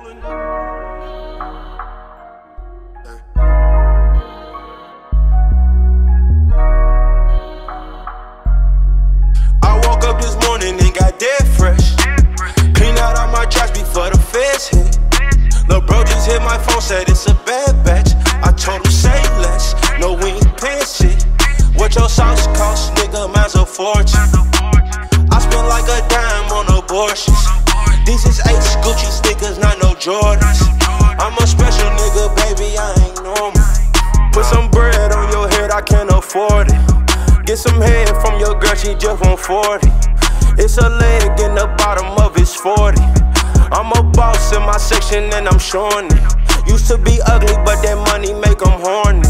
rolling. Jordans. I'm a special nigga, baby, I ain't normal. Put some bread on your head, I can't afford it. Get some head from your girl, she just want 40. It's a leg in the bottom of his 40. I'm a boss in my section and I'm showing it. Used to be ugly, but that money make 'em horny.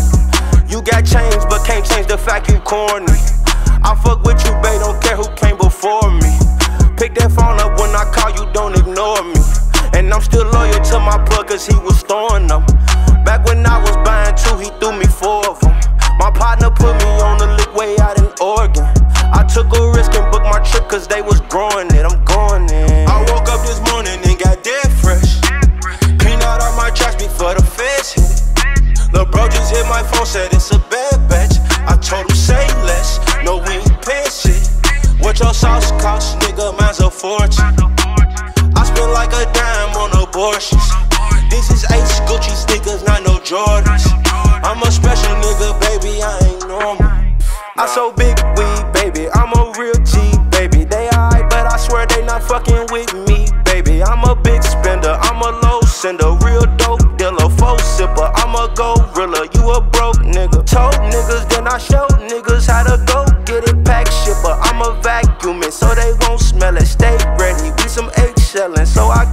You got change, but can't change the fact you corny. I fuck with you, babe, don't to my plug, he was throwing them. Back when I was buying two, he threw me four of them. My partner put me on the lick way out in Oregon. I took a risk and booked my trip, cause they was growing it. I'm going in. I woke up this morning and got dead fresh. Clean out all my trash before the feds hit. Lil' bro just hit my phone, said it's a bad batch. I told him say less, no we ain't paying shit. What your sauce cost, nigga, mine's a fortune. I spent like a dime on abortions. This is H Gucci stickers, not no Jordans. I'm a special nigga, baby, I ain't normal. I so big weed, baby, I'm a real G, baby. They alright, but I swear they not fucking with me, baby. I'm a big spender, I'm a low sender, real dope dealer, faux sipper. I'm a gorilla, you a broke nigga. Told niggas, then I showed niggas how to go get it pack shipper. I'm a vacuuming, so they won't smell it. Stay ready, we some eggshellin', so I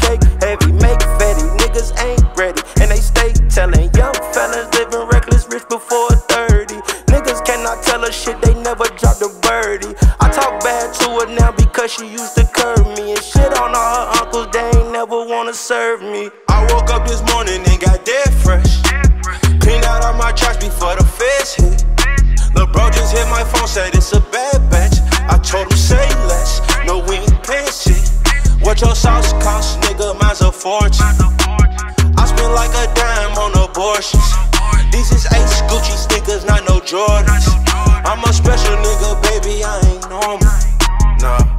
birdie. I talk bad to her now because she used to curb me and shit on all her uncles, they ain't never wanna serve me. I woke up this morning and got dead fresh. Clean out all my trash before the feds hit. Lil' bro just hit my phone, said it's a bad batch. I told him say less, no we ain't paying shit. What your sauce cost, nigga, mine's a fortune. I spent like a dime on abortions. These is H Gucci stickers, not no Jordans. I'm a special nigga, baby, I ain't normal. Nah.